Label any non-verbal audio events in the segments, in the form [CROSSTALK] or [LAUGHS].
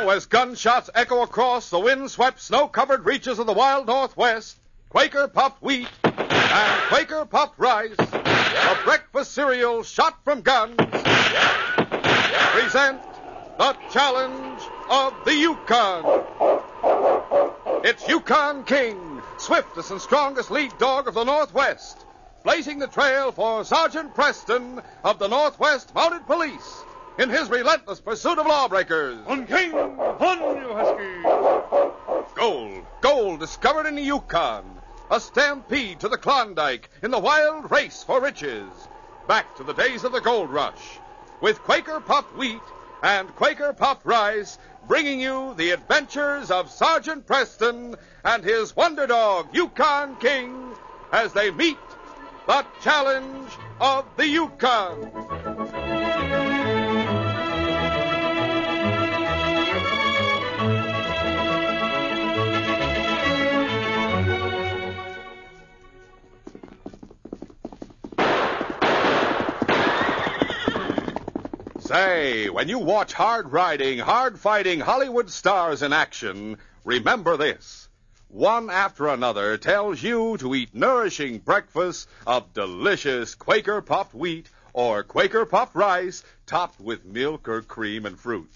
As gunshots echo across the wind-swept, snow-covered reaches of the wild Northwest, Quaker puffed wheat and Quaker puffed rice, a breakfast cereal shot from guns, present the challenge of the Yukon. It's Yukon King, swiftest and strongest lead dog of the Northwest, blazing the trail for Sergeant Preston of the Northwest Mounted Police in his relentless pursuit of lawbreakers. On King, on you husky. Gold, gold discovered in the Yukon. A stampede to the Klondike in the wild race for riches. Back to the days of the gold rush. With Quaker puffed wheat and Quaker puffed rice, bringing you the adventures of Sergeant Preston and his wonder dog, Yukon King, as they meet the challenge of the Yukon. Say, when you watch hard riding, hard fighting Hollywood stars in action, remember this. One after another tells you to eat nourishing breakfasts of delicious Quaker puffed wheat or Quaker puffed rice topped with milk or cream and fruit.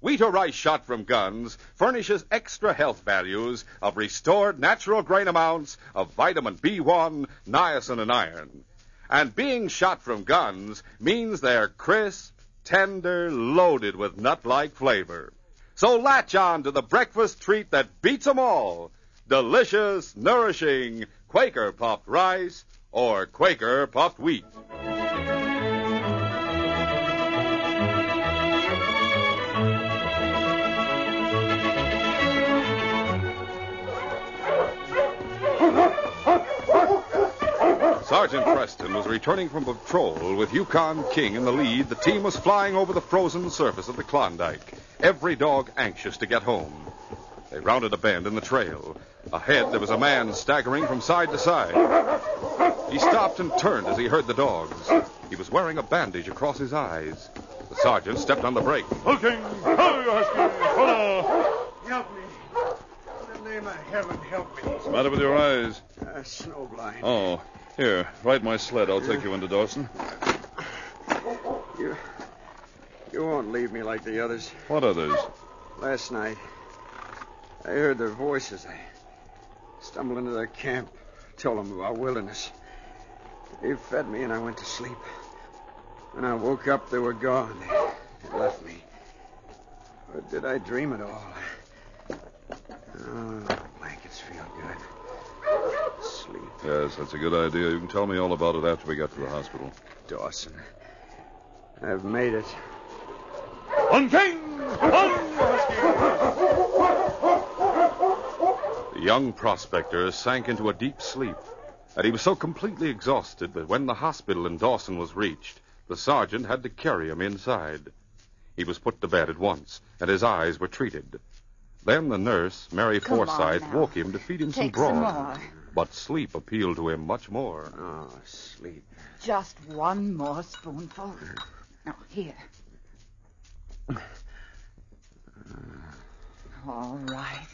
Wheat or rice shot from guns furnishes extra health values of restored natural grain amounts of vitamin B1, niacin, and iron. And being shot from guns means they're crisp, tender, loaded with nut-like flavor. So latch on to the breakfast treat that beats 'em all. Delicious, nourishing Quaker puffed rice or Quaker puffed wheat. Sergeant Preston was returning from patrol with Yukon King in the lead. The team was flying over the frozen surface of the Klondike, every dog anxious to get home. They rounded a bend in the trail. Ahead, there was a man staggering from side to side. He stopped and turned as he heard the dogs. He was wearing a bandage across his eyes. The sergeant stepped on the brake. On King, on you husky. Hola. Help me. In the name of heaven, help me. What's the matter with your eyes? Uh, snowblind. Oh, here, ride my sled. I'll take you into Dawson. You, you won't leave me like the others. What others? Last night, I heard their voices. I stumbled into their camp, told them about wilderness. They fed me, and I went to sleep. When I woke up, they were gone. They, they left me. Or did I dream it all? Oh, the blankets feel good. Sleep. Yes, that's a good idea. You can tell me all about it after we get to the hospital. Dawson. I've made it. On King! On! The young prospector sank into a deep sleep, and he was so completely exhausted that when the hospital in Dawson was reached, the sergeant had to carry him inside. He was put to bed at once, and his eyes were treated. Then the nurse, Mary Come on Forsyth, now. woke him to feed him some Take some broth. more. But sleep appealed to him much more. Oh, sleep. Just one more spoonful. Now, here. Uh. All right.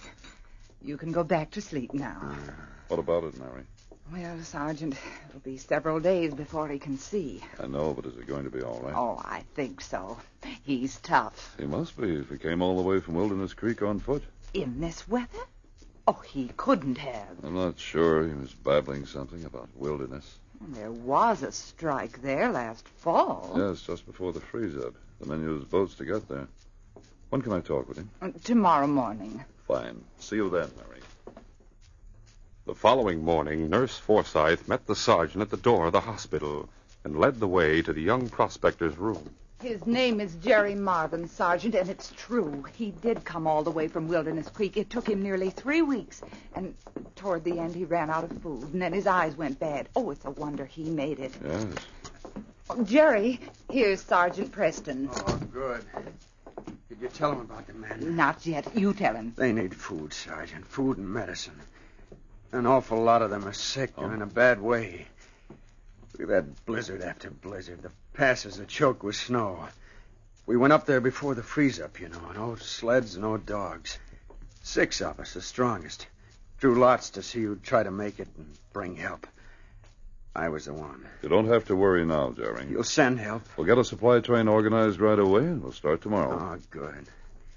You can go back to sleep now. Uh. What about it, Mary? Well, Sergeant, it'll be several days before he can see. I know, but is it going to be all right? Oh, I think so. He's tough. He must be if he came all the way from Wilderness Creek on foot. In this weather? Oh, he couldn't have. I'm not sure. He was babbling something about wilderness. There was a strike there last fall. Yes, just before the freeze up. The men used boats to get there. When can I talk with him? Uh, Tomorrow morning. Fine. See you then, Mary. The following morning, Nurse Forsyth met the sergeant at the door of the hospital and led the way to the young prospector's room. His name is Jerry Marvin, Sergeant, and it's true. He did come all the way from Wilderness Creek. It took him nearly three weeks. And toward the end, he ran out of food, and then his eyes went bad. Oh, it's a wonder he made it. Yes. Oh, Jerry, here's Sergeant Preston. Oh, good. Did you tell him about the men? Not yet. You tell him. They need food, Sergeant. Food and medicine. An awful lot of them are sick and oh. in a bad way. Look at that blizzard after blizzard. The passes are choked with snow. We went up there before the freeze up, you know. No sleds, no dogs. Six of us, the strongest. Drew lots to see who'd try to make it and bring help. I was the one. You don't have to worry now, Jerry. You'll send help? We'll get a supply train organized right away, and we'll start tomorrow. Oh, good.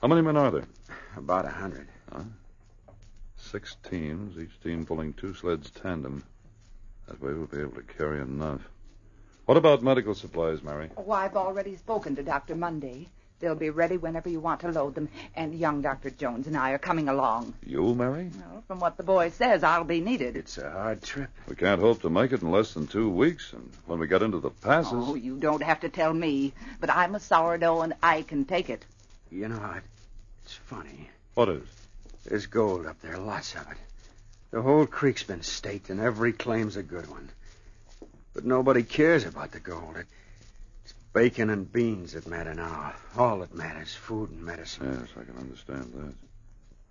How many men are there? About a hundred. Huh? Six teams, each team pulling two sleds tandem. That way we'll be able to carry enough. What about medical supplies, Mary? Oh, I've already spoken to Dr. Monday. They'll be ready whenever you want to load them. And young Dr. Jones and I are coming along. You, Mary? Well, from what the boy says, I'll be needed. It's a hard trip. We can't hope to make it in less than two weeks, and when we get into the passes. Oh, you don't have to tell me. But I'm a sourdough and I can take it. You know, I, it's funny. What is? There's gold up there, lots of it. The whole creek's been staked, and every claim's a good one. But nobody cares about the gold. It, it's bacon and beans that matter now. All that matters, food and medicine. Yes, I can understand that.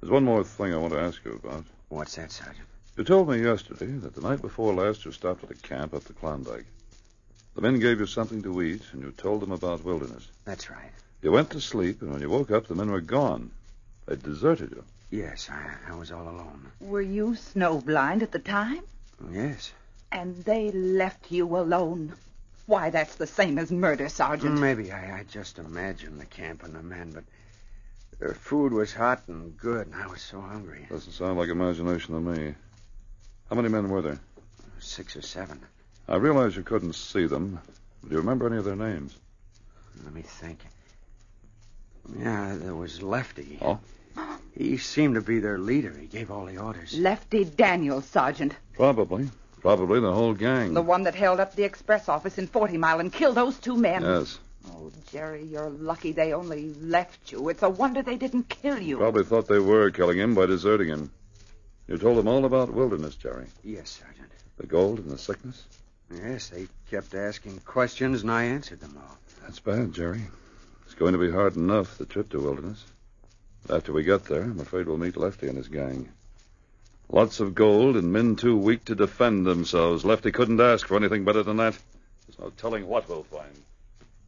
There's one more thing I want to ask you about. What's that, Sergeant? You told me yesterday that the night before last you stopped at a camp up the Klondike. The men gave you something to eat, and you told them about wilderness. That's right. You went to sleep, and when you woke up, the men were gone. They'd deserted you. Yes, I, I was all alone. Were you snowblind at the time? Yes. And they left you alone. Why, that's the same as murder, Sergeant. Maybe I, I just imagined the camp and the men, but their food was hot and good, and I was so hungry. Doesn't sound like imagination to me. How many men were there? Six or seven. I realize you couldn't see them. Do you remember any of their names? Let me think. Yeah, there was Lefty. Oh? He seemed to be their leader. He gave all the orders. Lefty Daniels, Sergeant. Probably. Probably the whole gang. The one that held up the express office in Forty Mile and killed those two men. Yes. Oh, Jerry, you're lucky they only left you. It's a wonder they didn't kill you. Probably thought they were killing him by deserting him. You told them all about wilderness, Jerry. Yes, Sergeant. The gold and the sickness. Yes, they kept asking questions, and I answered them all. That's bad, Jerry. It's going to be hard enough, the trip to wilderness. After we get there, I'm afraid we'll meet Lefty and his gang. Lots of gold and men too weak to defend themselves. Lefty couldn't ask for anything better than that. There's no telling what we'll find.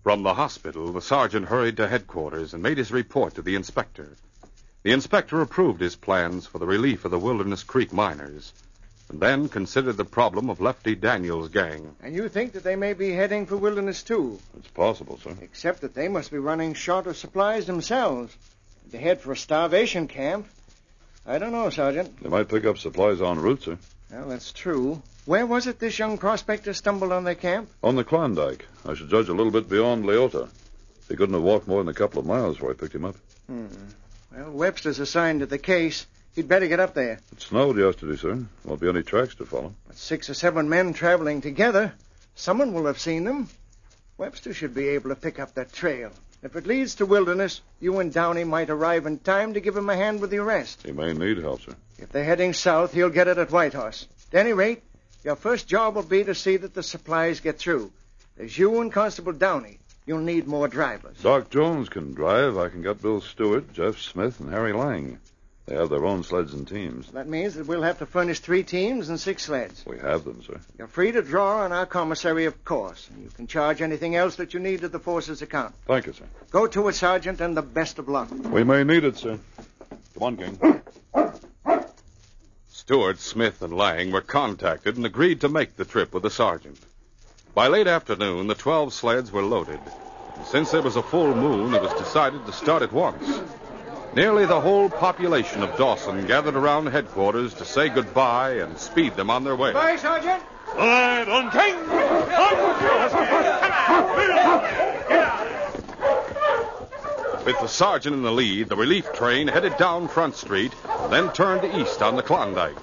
From the hospital, the sergeant hurried to headquarters and made his report to the inspector. The inspector approved his plans for the relief of the Wilderness Creek miners, and then considered the problem of Lefty Daniels' gang. And you think that they may be heading for Wilderness, too, It's possible, sir. except that they must be running short of supplies themselves. They head for a starvation camp. I don't know, Sergeant. They might pick up supplies en route, sir. Well, that's true. Where was it this young prospector stumbled on their camp? On the Klondike. I should judge a little bit beyond Leota. He couldn't have walked more than a couple of miles before I picked him up. Hmm. Well, Webster's assigned to the case. He'd better get up there. It snowed yesterday, sir. Won't be any tracks to follow. But six or seven men traveling together. Someone will have seen them. Webster should be able to pick up that trail. If it leads to Wilderness, you and Downey might arrive in time to give him a hand with the arrest. He may need help, sir. If they're heading south, he'll get it at Whitehorse. At any rate, your first job will be to see that the supplies get through. There's you and Constable Downey. You'll need more drivers. Doc Jones can drive. I can get Bill Stewart, Jeff Smith, and Harry Lang. They have their own sleds and teams. That means that we'll have to furnish three teams and six sleds. We have them, sir. You're free to draw on our commissary, of course, and you can charge anything else that you need to the force's account. Thank you, sir. Go to it, Sergeant, and the best of luck. We may need it, sir. Come on, King. Stewart, Smith, and Lang were contacted and agreed to make the trip with the sergeant. By late afternoon, the 12 sleds were loaded. And since there was a full moon, it was decided to start at once. Nearly the whole population of Dawson gathered around headquarters to say goodbye and speed them on their way. Bye, Sergeant. With the sergeant in the lead, the relief train headed down Front Street, then turned east on the Klondike.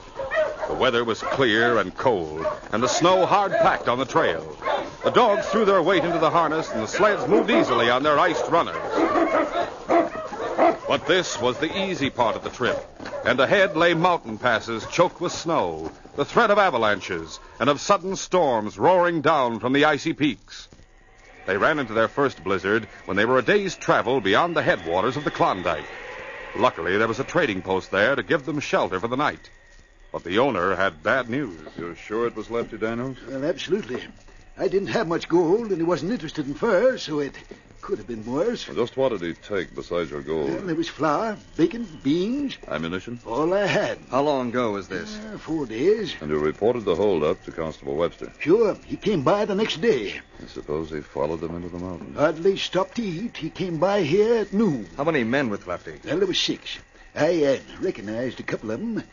The weather was clear and cold, and the snow hard packed on the trail. The dogs threw their weight into the harness, and the sleds moved easily on their iced runners. But this was the easy part of the trip, and ahead lay mountain passes choked with snow, the threat of avalanches, and of sudden storms roaring down from the icy peaks. They ran into their first blizzard when they were a day's travel beyond the headwaters of the Klondike. Luckily, there was a trading post there to give them shelter for the night. But the owner had bad news. You're sure it was Lefty Daniels? Well, absolutely. I didn't have much gold, and he wasn't interested in furs, so it could have been worse. Well, just what did he take besides your gold? Well, gold? there was flour, bacon, beans, Ammunition? all I had. How long ago was this? Uh, four days. And you reported the holdup to Constable Webster. Sure, he came by the next day. I suppose he followed them into the mountains. Hardly stopped to eat. He came by here at noon. How many men with Lefty? Well, there was six. I uh, recognized a couple of them.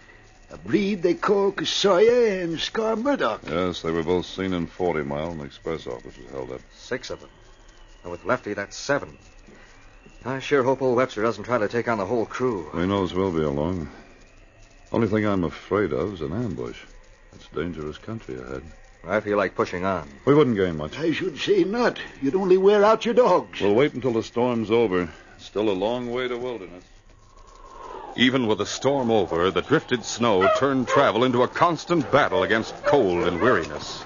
A breed they call Casoya and Scar Murdoch. Yes, they were both seen in 40 Mile, and the express office was held up. Six of them. And with Lefty, that's seven. I sure hope old Webster doesn't try to take on the whole crew. He knows we'll be along. Only thing I'm afraid of is an ambush. It's dangerous country ahead. I feel like pushing on. We wouldn't gain much. I should say not. You'd only wear out your dogs. We'll wait until the storm's over. It's still a long way to wilderness. Even with the storm over, the drifted snow turned travel into a constant battle against cold and weariness.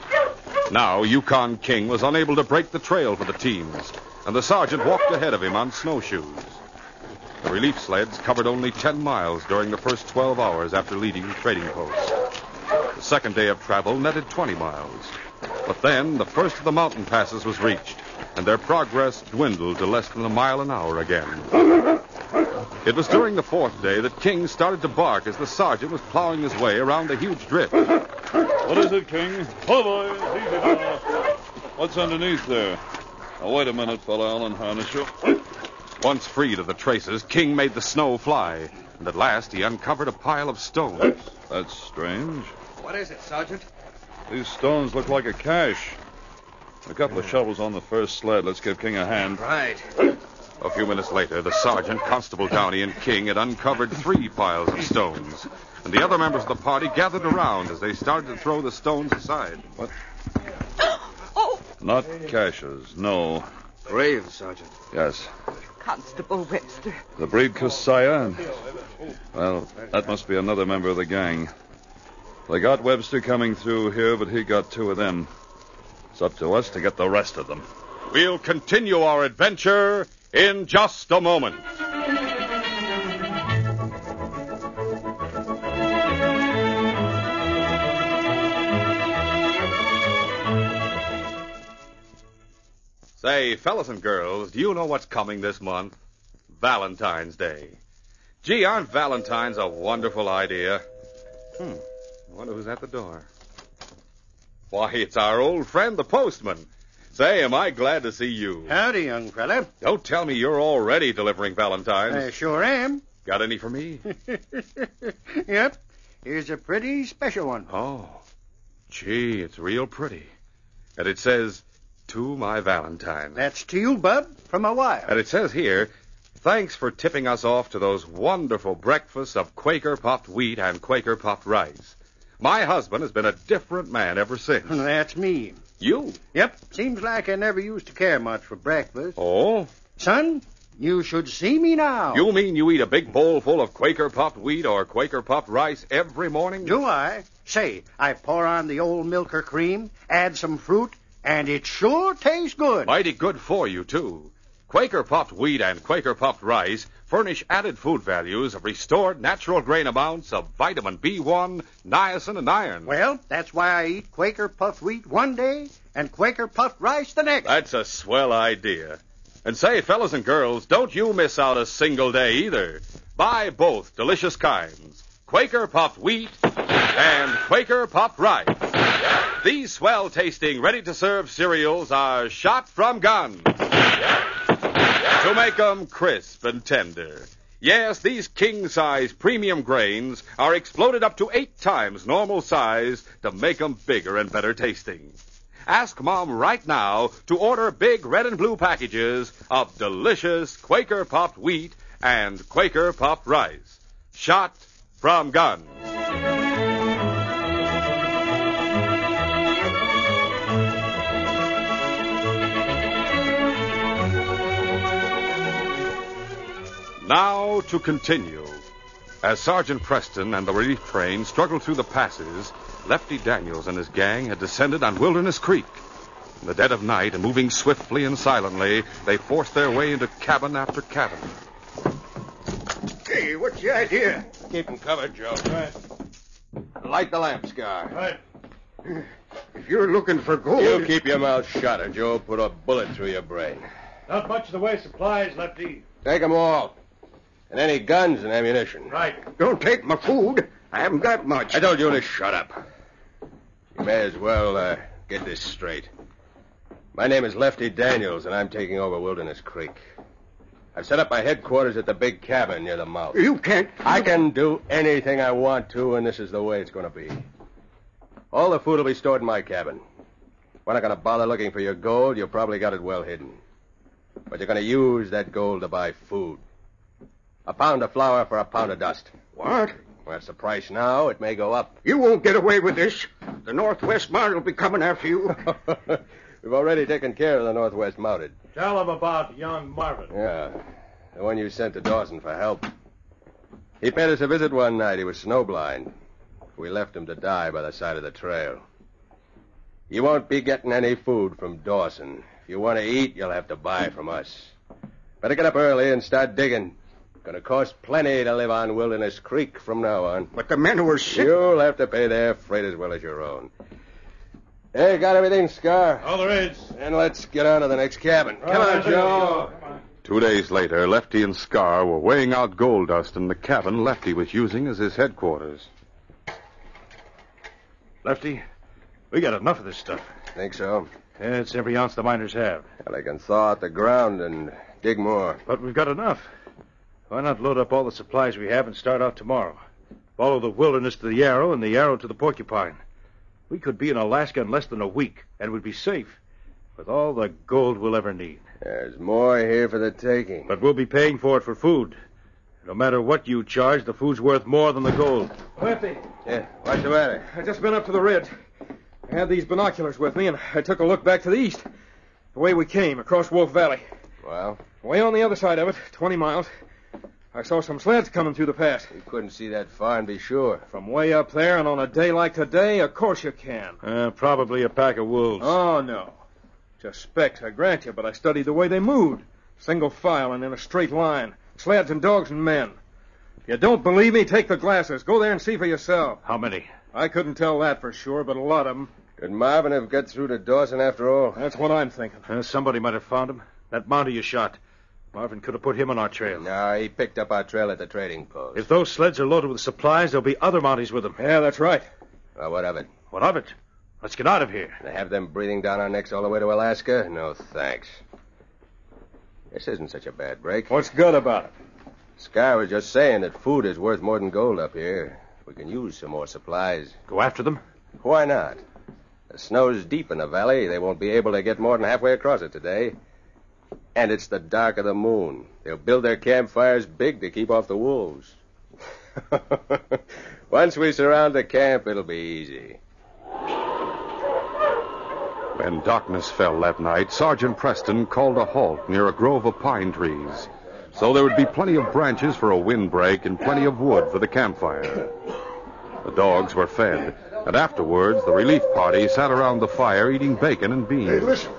Now, Yukon King was unable to break the trail for the teams, and the sergeant walked ahead of him on snowshoes. The relief sleds covered only 10 miles during the first 12 hours after leaving the trading post. The second day of travel netted 20 miles. But then the first of the mountain passes was reached, and their progress dwindled to less than a mile an hour again. It was during the fourth day that King started to bark as the sergeant was plowing his way around a huge drift. What is it, King? Oh, boys, easy now. What's underneath there? Now, wait a minute, fella. I'll unharness you. Once freed of the traces, King made the snow fly, and at last he uncovered a pile of stones. That's strange. What is it, Sergeant? These stones look like a cache. A couple of shovels on the first sled. Let's give King a hand. Right. A few minutes later, the sergeant, Constable Downey, and King had uncovered three piles of stones, and the other members of the party gathered around as they started to throw the stones aside. What? [GASPS] oh, Not caches, no. Graves, Sergeant. Yes. Constable Webster. The breed Kusaya, and. Well, that must be another member of the gang. They got Webster coming through here, but he got two of them. It's up to us to get the rest of them. We'll continue our adventure in just a moment. Say, fellas and girls, do you know what's coming this month? Valentine's Day. Gee, aren't Valentines a wonderful idea? Hmm. I wonder who's at the door. Why, it's our old friend, the postman. Say, am I glad to see you. Howdy, young fella. Don't tell me you're already delivering Valentines. I sure am. Got any for me? [LAUGHS] yep. Here's a pretty special one. Oh, gee, it's real pretty. And it says, to my Valentine. That's to you, Bub, from my wife. And it says here, thanks for tipping us off to those wonderful breakfasts of Quaker puffed wheat and Quaker puffed rice. My husband has been a different man ever since. [LAUGHS] That's me. You? Yep. Seems like I never used to care much for breakfast. Oh? Son, you should see me now. You mean you eat a big bowl full of Quaker puffed wheat or Quaker puffed rice every morning? Do I? Say, I pour on the old milk or cream, add some fruit, and it sure tastes good. Mighty good for you, too. Quaker puffed wheat and Quaker puffed rice furnish added food values of restored natural grain amounts of vitamin B1, niacin, and iron. Well, that's why I eat Quaker puffed wheat one day and Quaker puffed rice the next. That's a swell idea. And say, fellas and girls, don't you miss out a single day either. Buy both delicious kinds Quaker puffed wheat and Quaker puffed rice. These swell tasting, ready to serve cereals are shot from guns to make 'em crisp and tender. Yes, these king size premium grains are exploded up to eight times normal size to make 'em bigger and better tasting. Ask Mom right now to order big red and blue packages of delicious Quaker puffed wheat and Quaker puffed rice. Shot from guns. Now to continue. As Sergeant Preston and the relief train struggled through the passes, Lefty Daniels and his gang had descended on Wilderness Creek. In the dead of night, and moving swiftly and silently, they forced their way into cabin after cabin. Hey, what's the idea? Keep Keep 'em covered, Joe. Right. Light the lamps, Guy. Right. If you're looking for gold. You keep your mouth shut, or Joe will put a bullet through your brain. Not much of the way supplies, Lefty. Take 'em all. And any guns and ammunition. Right. Don't take my food. I haven't got much. I told you to shut up. You may as well uh, get this straight. My name is Lefty Daniels, and I'm taking over Wilderness Creek. I've set up my headquarters at the big cabin near the mouth. You can't. I can do anything I want to, and this is the way it's going to be. All the food will be stored in my cabin. We're not going to bother looking for your gold. You probably got it well hidden. But you're going to use that gold to buy food. A pound of flour for a pound of dust. What? Well, that's the price now. It may go up. You won't get away with this. The Northwest Mart will be coming after you. [LAUGHS] We've already taken care of the Northwest Mounted. Tell them about young Marvin. Yeah. The one you sent to Dawson for help. He paid us a visit one night. He was snowblind. We left him to die by the side of the trail. You won't be getting any food from Dawson. If you want to eat, you'll have to buy from us. Better get up early and start digging. Gonna cost plenty to live on Wilderness Creek from now on. But the men who were sick. You'll have to pay their freight as well as your own. Hey, got everything, Scar? All there is. And let's get on to the next cabin. Come on, Joe. Two days later, Lefty and Scar were weighing out gold dust in the cabin Lefty was using as his headquarters. Lefty, we got enough of this stuff. Think so? Yeah, it's every ounce the miners have. Well, they can thaw out the ground and dig more. But we've got enough. Why not load up all the supplies we have and start out tomorrow? Follow the wilderness to the Yarrow and the Yarrow to the Porcupine. We could be in Alaska in less than a week, and we'd be safe. With all the gold we'll ever need. There's more here for the taking. But we'll be paying for it for food. No matter what you charge, the food's worth more than the gold. Lefty, Yeah, what's the matter? I just been up to the ridge. I had these binoculars with me, and I took a look back to the east. The way we came, across Wolf Valley. Well, Way on the other side of it, 20 miles, I saw some sleds coming through the pass. you couldn't see that far and be sure. From way up there, and on a day like today, of course you can. Uh, probably a pack of wolves. Oh, no. Just specks, I grant you, but I studied the way they moved. Single file and in a straight line. Sleds and dogs and men. If you don't believe me, take the glasses. Go there and see for yourself. How many? I couldn't tell that for sure, but a lot of them. Could Marvin have got through to Dawson after all? That's what I'm thinking. Uh, somebody might have found him. That mountie you shot. Marvin could have put him on our trail. No, he picked up our trail at the trading post. If those sleds are loaded with supplies, there'll be other mounties with them. Yeah, that's right. Well, what of it? What of it? Let's get out of here. To have them breathing down our necks all the way to Alaska? No, thanks. This isn't such a bad break. What's good about it? Scar was just saying that food is worth more than gold up here. We can use some more supplies. Go after them? Why not? The snow's deep in the valley. They won't be able to get more than halfway across it today. And it's the dark of the moon. They'll build their campfires big to keep off the wolves. [LAUGHS] Once we surround the camp, it'll be easy. When darkness fell that night, Sergeant Preston called a halt near a grove of pine trees. So there would be plenty of branches for a windbreak and plenty of wood for the campfire. The dogs were fed, and afterwards the relief party sat around the fire eating bacon and beans. Hey, listen.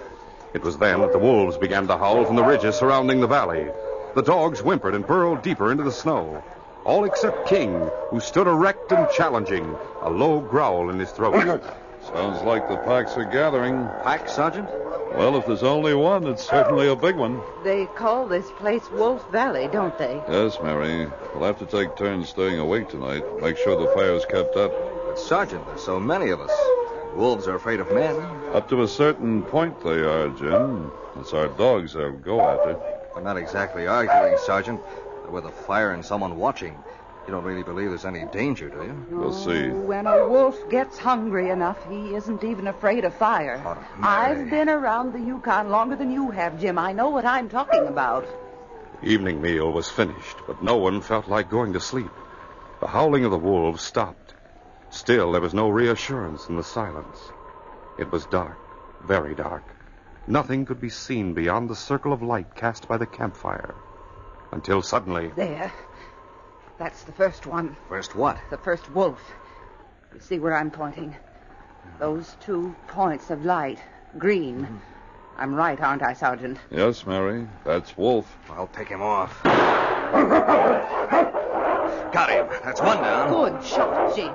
It was then that the wolves began to howl from the ridges surrounding the valley. The dogs whimpered and burrowed deeper into the snow. All except King, who stood erect and challenging, a low growl in his throat. Sounds like the packs are gathering. Pack, Sergeant? Well, if there's only one, it's certainly a big one. They call this place Wolf Valley, don't they? Yes, Mary. We'll have to take turns staying awake tonight. Make sure the fire's kept up. But, Sergeant, there's so many of us. Wolves are afraid of men. Up to a certain point, they are, Jim. It's our dogs they'll go after. We're not exactly arguing, Sergeant. With a fire and someone watching, you don't really believe there's any danger, do you? We'll oh, see. When a wolf gets hungry enough, he isn't even afraid of fire. Oh, I've been around the Yukon longer than you have, Jim. I know what I'm talking about. Evening meal was finished, but no one felt like going to sleep. The howling of the wolves stopped. Still, there was no reassurance in the silence. It was dark, very dark. Nothing could be seen beyond the circle of light cast by the campfire. Until suddenly, There. That's the first one. First what? The first wolf. You see where I'm pointing? Those two points of light. Green. Mm-hmm. I'm right, aren't I, Sergeant? Yes, Mary. That's Wolf. I'll take him off. [LAUGHS] Got him. That's one down. Good shot, Jim.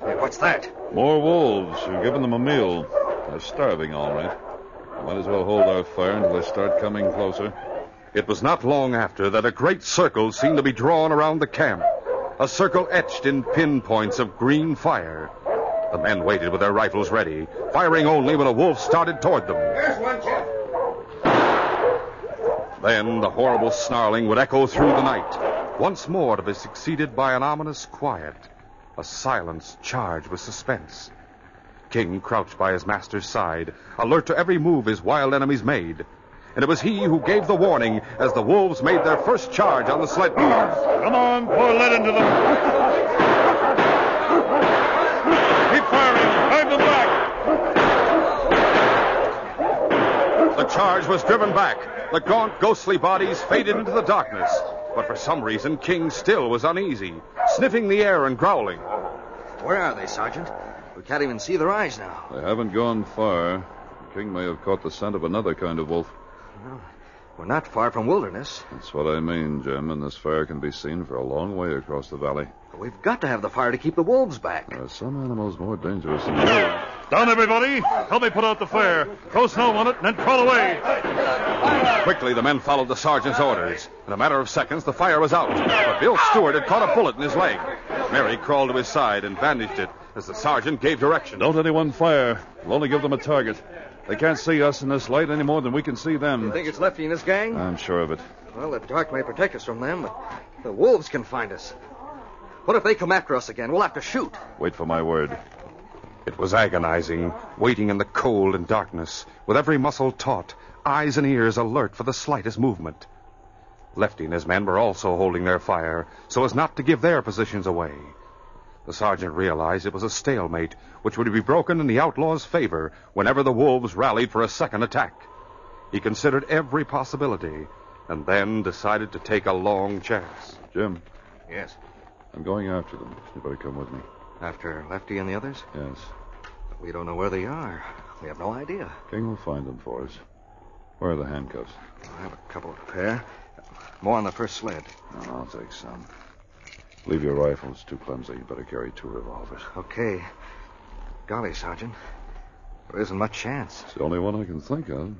Hey, what's that? More wolves. We've given them a meal. They're starving, all right. Might as well hold our fire until they start coming closer. It was not long after that a great circle seemed to be drawn around the camp. A circle etched in pinpoints of green fire. The men waited with their rifles ready, firing only when a wolf started toward them. Here's one, Jeff. Then the horrible snarling would echo through the night, once more to be succeeded by an ominous quiet, a silence charged with suspense. King crouched by his master's side, alert to every move his wild enemies made. And it was he who gave the warning as the wolves made their first charge on the sled. Come on, pour lead into them. Keep firing. Drive them back. The charge was driven back. The gaunt, ghostly bodies faded into the darkness. But for some reason, King still was uneasy, sniffing the air and growling. Oh, where are they, Sergeant? We can't even see their eyes now. They haven't gone far. King may have caught the scent of another kind of wolf. Well, We're not far from wilderness. That's what I mean, Jim, and this fire can be seen for a long way across the valley. We've got to have the fire to keep the wolves back. There are some animals more dangerous than wolves. Down, everybody. Help me put out the fire. Throw snow on it and then crawl away. Quickly, the men followed the sergeant's orders. In a matter of seconds, the fire was out. But Bill Stewart had caught a bullet in his leg. Mary crawled to his side and bandaged it as the sergeant gave direction. Don't anyone fire. We'll only give them a target. They can't see us in this light any more than we can see them. You think it's Lefty and his gang? I'm sure of it. Well, the dark may protect us from them, but the wolves can find us. What if they come after us again? We'll have to shoot. Wait for my word. It was agonizing, waiting in the cold and darkness, with every muscle taut, eyes and ears alert for the slightest movement. Lefty and his men were also holding their fire so as not to give their positions away. The sergeant realized it was a stalemate which would be broken in the outlaw's favor whenever the wolves rallied for a second attack. He considered every possibility and then decided to take a long chance. Jim, Yes. I'm going after them. You better come with me. After Lefty and the others? Yes. We don't know where they are. We have no idea. King will find them for us. Where are the handcuffs? I have a couple of pair. More on the first sled. No, I'll take some. Leave your rifle. It's too clumsy. You better carry two revolvers. Okay. Golly, Sergeant. There isn't much chance. It's the only one I can think of.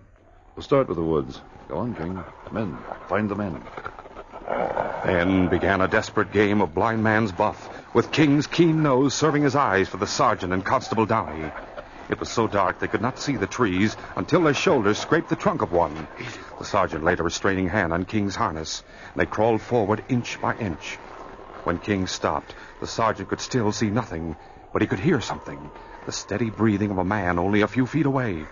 We'll start with the woods. Go on, King. Men. Find the men. Then began a desperate game of blind man's buff, with King's keen nose serving as eyes for the sergeant and Constable Downey. It was so dark they could not see the trees until their shoulders scraped the trunk of one. The sergeant laid a restraining hand on King's harness, and they crawled forward inch by inch. When King stopped, the sergeant could still see nothing, but he could hear something the steady breathing of a man only a few feet away.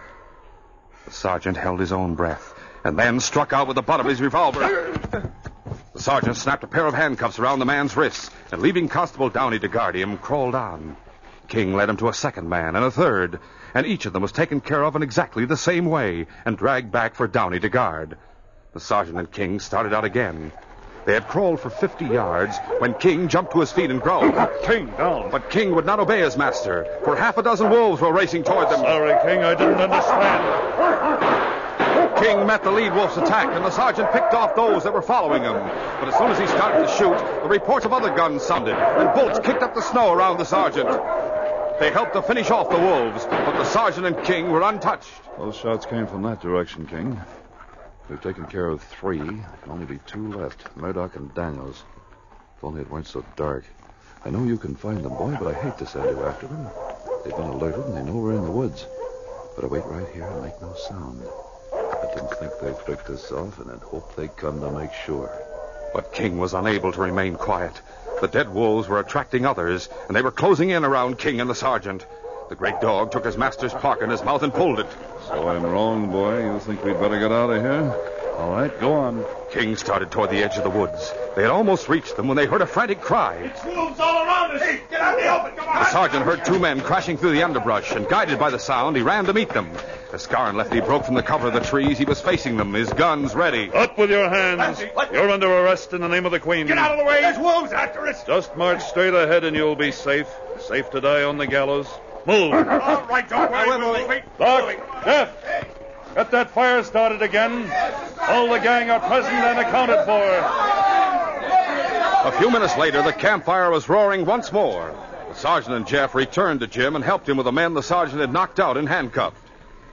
The sergeant held his own breath, and then struck out with the butt of his revolver. The sergeant snapped a pair of handcuffs around the man's wrists, and leaving Constable Downey to guard him, crawled on. King led him to a second man and a third, and each of them was taken care of in exactly the same way and dragged back for Downey to guard. The sergeant and King started out again. They had crawled for 50 yards when King jumped to his feet and growled. [COUGHS] King, down. But King would not obey his master, for half a dozen wolves were racing toward them. Sorry, King, I didn't understand. King met the lead wolf's attack, and the sergeant picked off those that were following him. But as soon as he started to shoot, the reports of other guns sounded, and bullets kicked up the snow around the sergeant. They helped to finish off the wolves, but the sergeant and King were untouched. Those shots came from that direction, King. We've taken care of three. There can only be two left Murdoch and Daniels. If only it weren't so dark. I know you can find them, boy, but I hate to send you after them. They've been alerted and they know we're in the woods. But I wait right here and make no sound. I didn't think they picked us off, and I'd hope they'd come to make sure. But King was unable to remain quiet. The dead wolves were attracting others, and they were closing in around King and the sergeant. The great dog took his master's park in his mouth and pulled it. So I'm wrong, boy. You think we'd better get out of here? All right, go on. King started toward the edge of the woods. They had almost reached them when they heard a frantic cry. It's wolves all around us. Hey, get out in the open. Come on. The sergeant heard two men crashing through the underbrush, and guided by the sound, he ran to meet them. As Scar and Lefty broke from the cover of the trees, he was facing them, his guns ready. Up with your hands. What? You're under arrest in the name of the Queen. Get out of the way. There's wolves after us. Just march straight ahead and you'll be safe. Safe to die on the gallows. Move. [LAUGHS] All right, don't worry. We'll move. Doc, Jeff, get that fire started again. All the gang are present and accounted for. A few minutes later, the campfire was roaring once more. The The sergeant and Jeff returned to Jim and helped him with the men the sergeant had knocked out and handcuffed.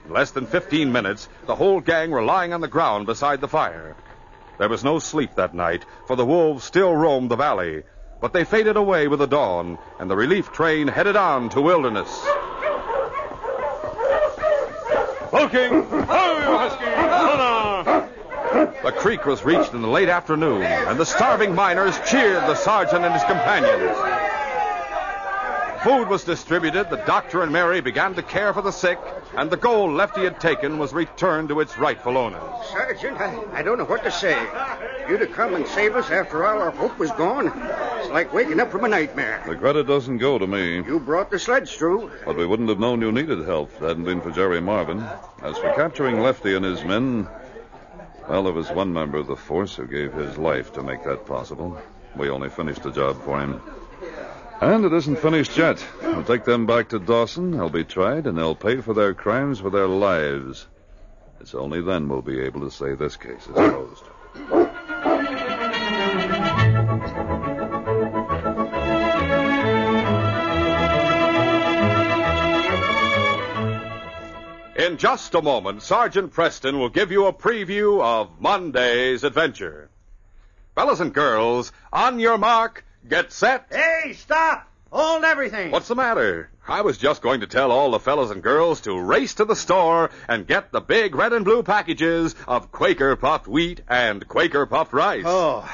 In less than 15 minutes, the whole gang were lying on the ground beside the fire. There was no sleep that night, for the wolves still roamed the valley. But they faded away with the dawn, and the relief train headed on to Wilderness. Ho, Husky! The creek was reached in the late afternoon, and the starving miners cheered the sergeant and his companions. Food was distributed, the doctor and Mary began to care for the sick, and the gold Lefty had taken was returned to its rightful owners. Sergeant, I, I don't know what to say. You to come and save us after all our hope was gone. It's like waking up from a nightmare. The credit doesn't go to me. You brought the sledge through. But we wouldn't have known you needed help if it hadn't been for Jerry Marvin. As for capturing Lefty and his men, well, there was one member of the force who gave his life to make that possible. We only finished the job for him. And it isn't finished yet. We'll take them back to Dawson. They'll be tried, and they'll pay for their crimes with their lives. It's only then we'll be able to say this case is closed. In just a moment, Sergeant Preston will give you a preview of Monday's adventure. Fellas and girls, on your mark, get set. Hey, stop! Hold everything. What's the matter? I was just going to tell all the fellows and girls to race to the store and get the big red and blue packages of Quaker puffed wheat and Quaker puffed rice. Oh,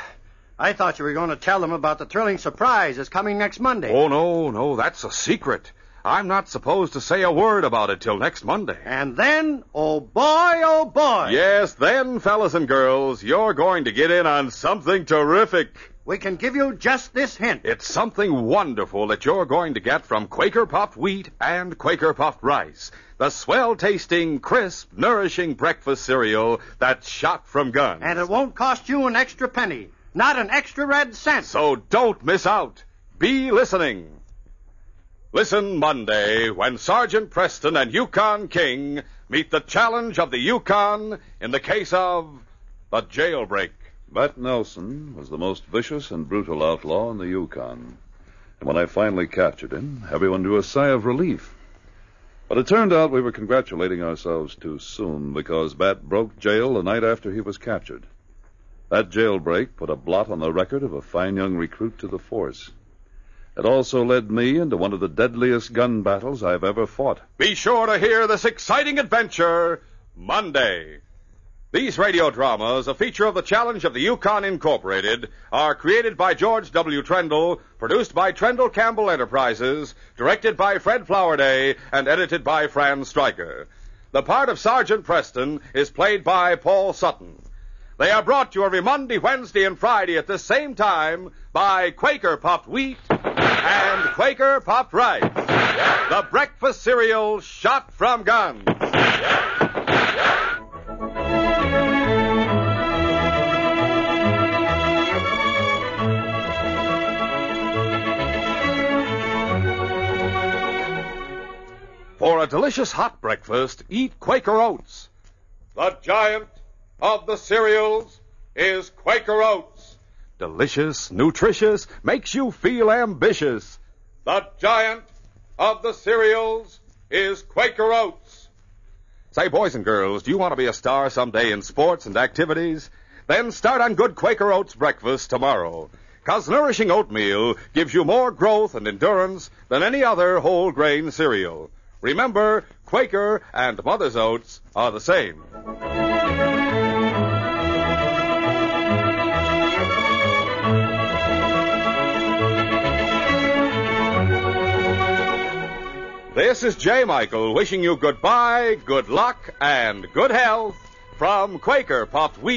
I thought you were going to tell them about the thrilling surprise that's coming next Monday. Oh, no, no, that's a secret. I'm not supposed to say a word about it till next Monday. And then, oh boy, oh boy. Yes, then, fellas and girls, you're going to get in on something terrific. We can give you just this hint. It's something wonderful that you're going to get from Quaker puffed wheat and Quaker puffed rice. The swell tasting, crisp, nourishing breakfast cereal that's shot from guns. And it won't cost you an extra penny. Not an extra red cent. So don't miss out. Be listening. Listen Monday when Sergeant Preston and Yukon King meet the challenge of the Yukon in the case of the jailbreak. Bat Nelson was the most vicious and brutal outlaw in the Yukon. And when I finally captured him, everyone drew a sigh of relief. But it turned out we were congratulating ourselves too soon because Bat broke jail the night after he was captured. That jailbreak put a blot on the record of a fine young recruit to the force. It also led me into one of the deadliest gun battles I've ever fought. Be sure to hear this exciting adventure Monday. These radio dramas, a feature of the Challenge of the Yukon Incorporated, are created by George W. Trendle, produced by Trendle Campbell Enterprises, directed by Fred Flowerday, and edited by Fran Stryker. The part of Sergeant Preston is played by Paul Sutton. They are brought to you every Monday, Wednesday, and Friday at the same time by Quaker Puffed Wheat and Quaker Puffed Rice. The breakfast cereal shot from guns. For a delicious hot breakfast, eat Quaker Oats. The giant of the cereals is Quaker Oats. Delicious, nutritious, makes you feel ambitious. The giant of the cereals is Quaker Oats. Say, boys and girls, do you want to be a star someday in sports and activities? Then start on good Quaker Oats breakfast tomorrow. Cause nourishing oatmeal gives you more growth and endurance than any other whole grain cereal. Remember, Quaker and Mother's Oats are the same. This is J. Michael wishing you goodbye, good luck, and good health from Quaker Puffed Wheat.